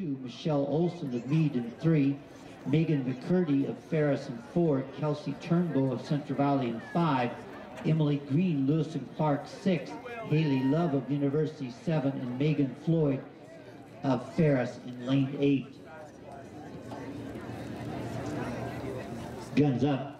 two, Michelle Olson of Mead in three, Megan McCurdy of Ferris in four, Kelsey Turnbow of Central Valley in five, Emily Green, Lewis and Clark six, Haley Love of University seven, and Megan Floyd of Ferris in lane eight. Guns up.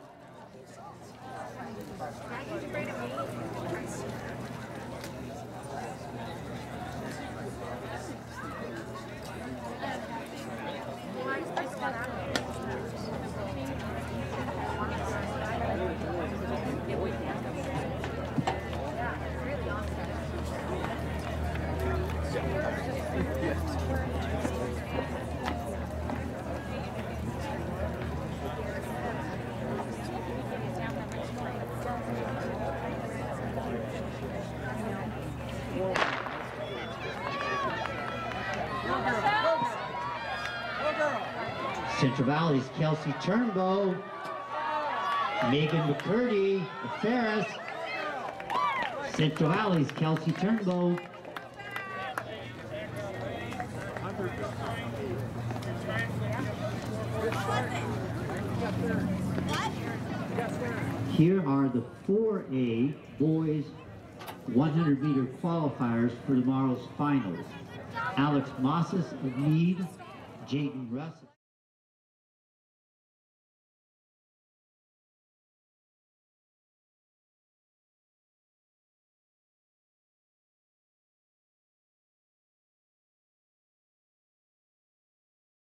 Central Valley's Kelsey Turnbow, Megan McCurdy Ferris, Central Valley's Kelsey Turnbow, Here are the 4A boys 100 meter qualifiers for tomorrow's finals. Alex Mosses of Mead, Jaden Russ.